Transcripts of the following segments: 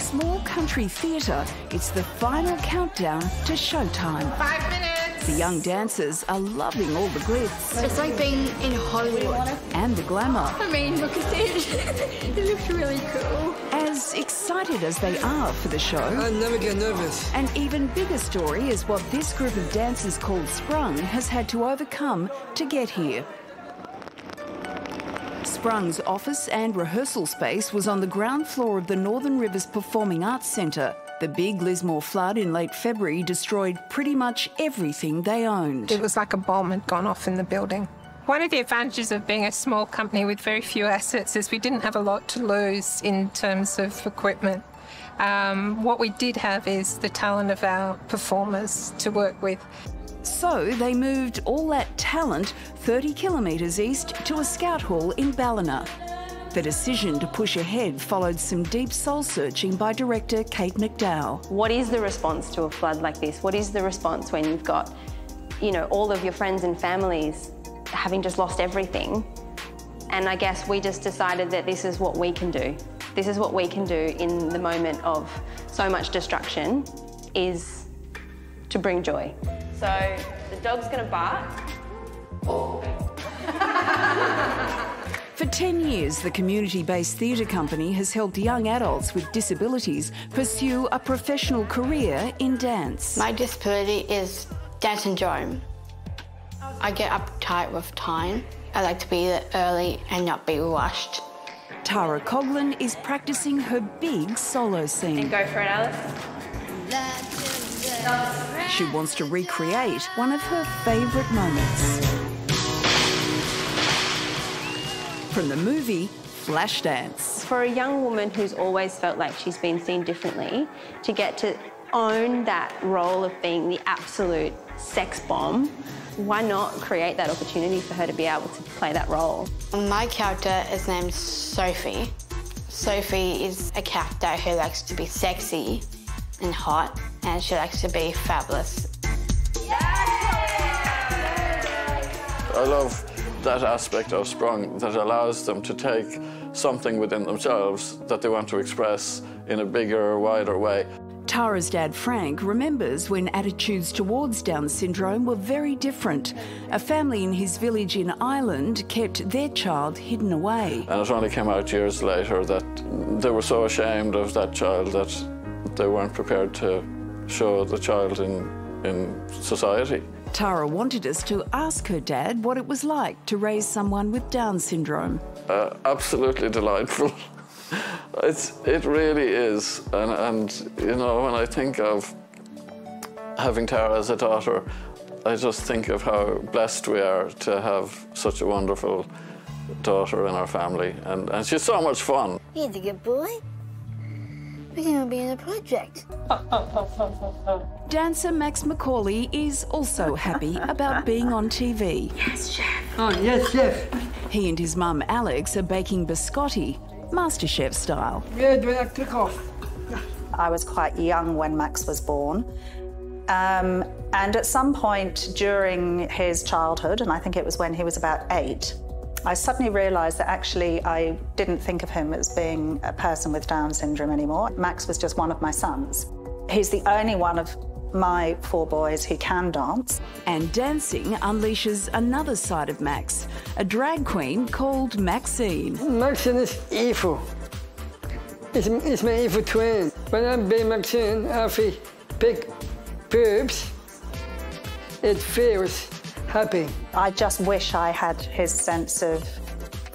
small country theatre, it's the final countdown to showtime. Five minutes. The young dancers are loving all the glitz. It's like being in Hollywood. And the glamour. I mean, look at this. it looks really cool. As excited as they are for the show. I never get nervous. An even bigger story is what this group of dancers called Sprung has had to overcome to get here. Sprung's office and rehearsal space was on the ground floor of the Northern Rivers Performing Arts Centre. The big Lismore flood in late February destroyed pretty much everything they owned. It was like a bomb had gone off in the building. One of the advantages of being a small company with very few assets is we didn't have a lot to lose in terms of equipment. Um, what we did have is the talent of our performers to work with. So they moved all that talent 30 kilometres east to a scout hall in Ballina. The decision to push ahead followed some deep soul searching by director Kate McDowell. What is the response to a flood like this? What is the response when you've got, you know, all of your friends and families having just lost everything? And I guess we just decided that this is what we can do. This is what we can do in the moment of so much destruction is to bring joy. So the dog's gonna bark. For 10 years, the community based theatre company has helped young adults with disabilities pursue a professional career in dance. My disability is Down syndrome. I get uptight with time. I like to be there early and not be rushed. Tara Coughlin is practicing her big solo scene. And Go for it, Alice. She wants to recreate one of her favourite moments. From the movie Flashdance. For a young woman who's always felt like she's been seen differently, to get to own that role of being the absolute sex bomb, why not create that opportunity for her to be able to play that role? My character is named Sophie. Sophie is a character who likes to be sexy and hot, and she likes to be fabulous. I love that aspect of Sprung that allows them to take something within themselves that they want to express in a bigger, wider way. Tara's dad, Frank, remembers when attitudes towards Down syndrome were very different. A family in his village in Ireland kept their child hidden away. And it only came out years later that they were so ashamed of that child that they weren't prepared to show the child in, in society. Tara wanted us to ask her dad what it was like to raise someone with Down syndrome. Uh, absolutely delightful. it's, it really is. And, and, you know, when I think of having Tara as a daughter, I just think of how blessed we are to have such a wonderful daughter in our family. And, and she's so much fun. He's a good boy. We're going to be in a project. Dancer Max McCauley is also happy about being on TV. Yes, Chef. Oh, yes, chef. He and his mum Alex are baking biscotti, MasterChef style. Yeah, do that cook off. I was quite young when Max was born. Um, and at some point during his childhood, and I think it was when he was about eight, I suddenly realised that actually I didn't think of him as being a person with Down syndrome anymore. Max was just one of my sons. He's the only one of my four boys who can dance. And dancing unleashes another side of Max, a drag queen called Maxine. Maxine is evil. It's, it's my evil twin. When I'm being Maxine, I feel big boobs. It feels happy. I just wish I had his sense of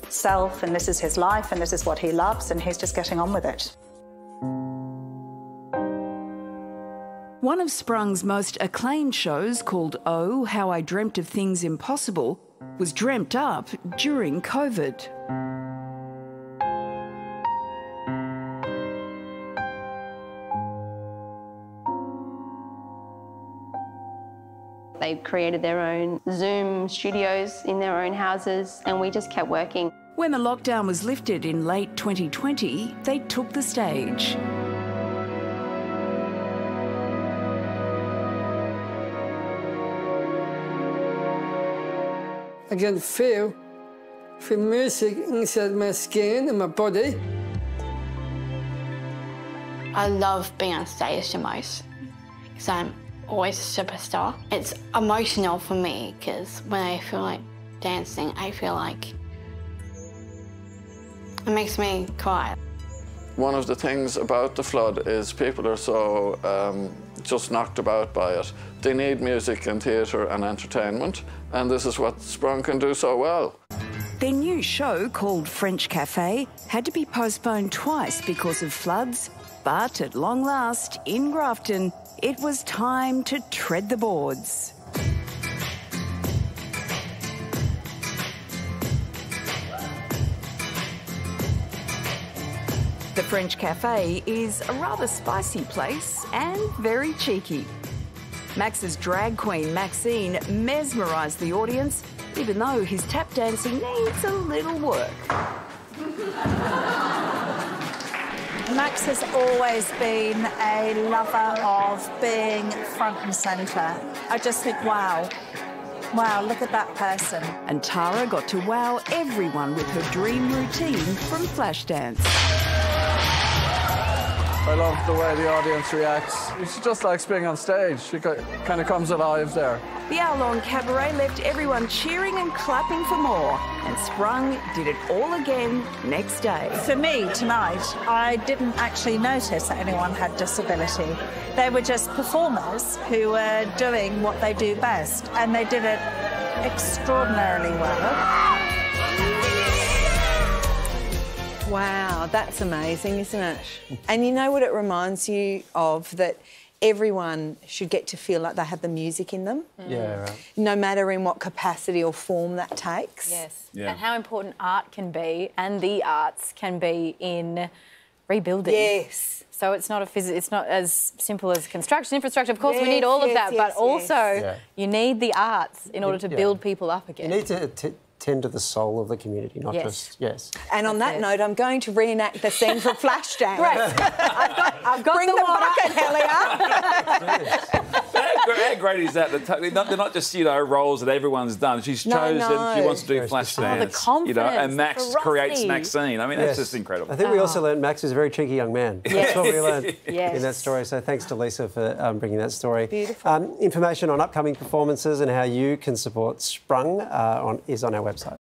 self, and this is his life, and this is what he loves, and he's just getting on with it. One of Sprung's most acclaimed shows, called Oh, How I Dreamt of Things Impossible, was dreamt up during COVID. They created their own Zoom studios in their own houses, and we just kept working. When the lockdown was lifted in late 2020, they took the stage. I can feel, the music inside my skin and my body. I love being on stage the most because I'm always a superstar. It's emotional for me because when I feel like dancing, I feel like it makes me cry. One of the things about the flood is people are so um, just knocked about by it. They need music and theatre and entertainment, and this is what Sprung can do so well. Their new show, called French Cafe, had to be postponed twice because of floods, but at long last, in Grafton, it was time to tread the boards. The French Cafe is a rather spicy place and very cheeky. Max's drag queen Maxine mesmerised the audience, even though his tap dancing needs a little work. Max has always been a lover of being front and centre. I just think, wow, wow, look at that person. And Tara got to wow everyone with her dream routine from Flashdance. I love the way the audience reacts. It's just like being on stage. She kind of comes alive there. The hour long cabaret left everyone cheering and clapping for more, and Sprung did it all again next day. For me, tonight, I didn't actually notice that anyone had disability. They were just performers who were doing what they do best, and they did it extraordinarily well. Wow, that's amazing, isn't it? And you know what it reminds you of? That everyone should get to feel like they have the music in them. Mm. Yeah, right. No matter in what capacity or form that takes. Yes. Yeah. And how important art can be and the arts can be in rebuilding. Yes. So it's not a phys- it's not as simple as construction infrastructure. Of course, we need all of that, yes, but yes. also Yeah. you need the arts in order to Yeah. build people up again. You again. need to t- tend to the soul of the community, not Yes. just yes. And on that it. note, I'm going to reenact the scene from Flashdance. Great. I've got, I've got Bring the, the, water. bucket, Helliar. how, great, is that? that they're, not, they're not just you know roles that everyone's done. She's No, chosen. She wants to do Very flash specific. dance. Oh, the you know, confidence, and Max ferocity. creates Maxine. I mean, that's Yes. just incredible. I think we also learned Max is a very cheeky young man. That's what we learned Yes. in that story. So thanks to Lisa for um, bringing that story. Beautiful. Um, information on upcoming performances and how you can support Sprung uh, on, is on our website.